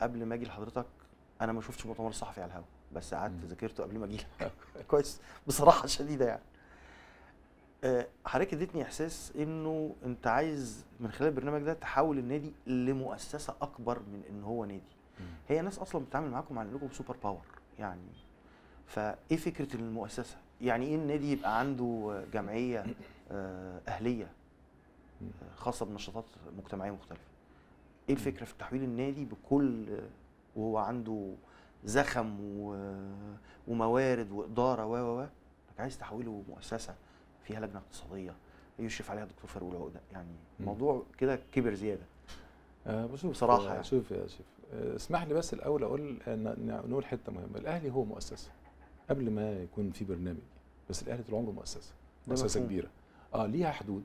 قبل ما أجي لحضرتك أنا ما شفتش مؤتمر صحفي على الهوا بس قعدت. ذاكرته قبل ما أجي كويس. بصراحة شديدة يعني. آه، حضرتك اديتني احساس انه انت عايز من خلال البرنامج ده تحول النادي لمؤسسة اكبر من ان هو نادي. هي ناس أصلا بتتعامل معاكم على انكم super power يعني. فايه فكرة المؤسسة؟ يعني إيه النادي يبقى عنده جمعية آه، اهلية. آه، خاصة بنشاطات مجتمعية مختلفة؟ إيه الفكرة في تحويل النادي بكل وهو عنده زخم و- وموارد وإدارة و و و؟ عايز تحوله مؤسسة فيها لجنة اقتصادية يشرف عليها الدكتور فاروق العقدة. يعني. الموضوع كده كبر زيادة. آه بشوف بصراحة آه يعني. شوف يا شيف آه اسمح لي بس الأول أقول نقول حتة مهمة. الأهلي هو مؤسسة قبل ما يكون في برنامج بس الأهلي طول عمره مؤسسة مؤسسة. كبيرة. آه ليها حدود.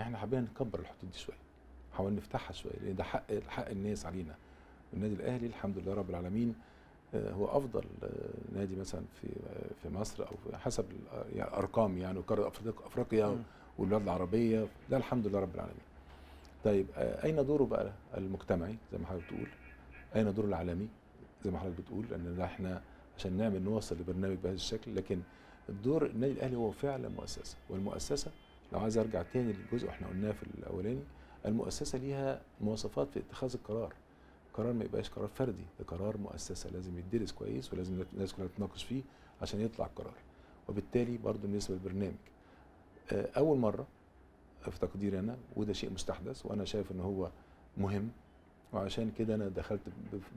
إحنا حابين نكبر الحدود دي شوية. نحاول نفتحها شوية لأن ده حق حق الناس علينا. النادي الأهلي الحمد لله رب العالمين آه، هو أفضل آه، نادي مثلا في آه، في مصر أو حسب ال- يعني أرقام يعني وقارة أفريقيا. والبلاد العربية ده الحمد لله رب العالمين. طيب أين دوره بقى المجتمعي؟ زي ما حضرتك بتقول. أين دوره العالمي؟ زي ما حضرتك بتقول إن إحنا عشان نعمل نوصل لبرنامج بهذا الشكل لكن الدور النادي الأهلي هو فعلا مؤسسة. والمؤسسة لو عايز أرجع تاني للجزء إحنا قلناه في الأولاني المؤسسة ليها مواصفات في اتخاذ القرار. قرار ما يبقاش قرار فردي ده قرار مؤسسة لازم يدرس كويس ولازم الناس كلها تتناقش فيه عشان يطلع القرار. وبالتالي برضه بالنسبة للبرنامج آه، أول مرة في تقديري أنا وده شيء مستحدث وأنا شايف إن هو مهم وعشان كده أنا دخلت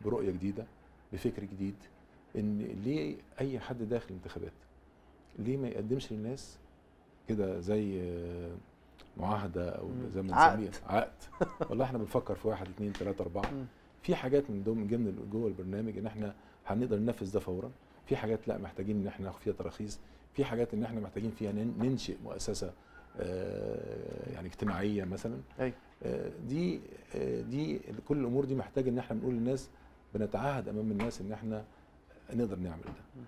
برؤية جديدة بفكر جديد إن ليه أي حد داخل الانتخابات ليه ما يقدمش للناس كده زي آه، معاهدة أو. زي ما عقد. بنسميها عقد والله إحنا بنفكر في واحد اثنين ثلاثة أربعة. في حاجات من ضمن ضمن جوه البرنامج إن إحنا هنقدر ننفذ ده فورا في حاجات لأ محتاجين إن إحنا ناخد فيها تراخيص في حاجات إن إحنا محتاجين فيها نن- ننشئ مؤسسة آه، يعني اجتماعية مثلا أيوة. آه، دي آه، دي كل الأمور دي محتاج إن إحنا بنقول للناس بنتعهد أمام الناس إن إحنا نقدر نعمل ده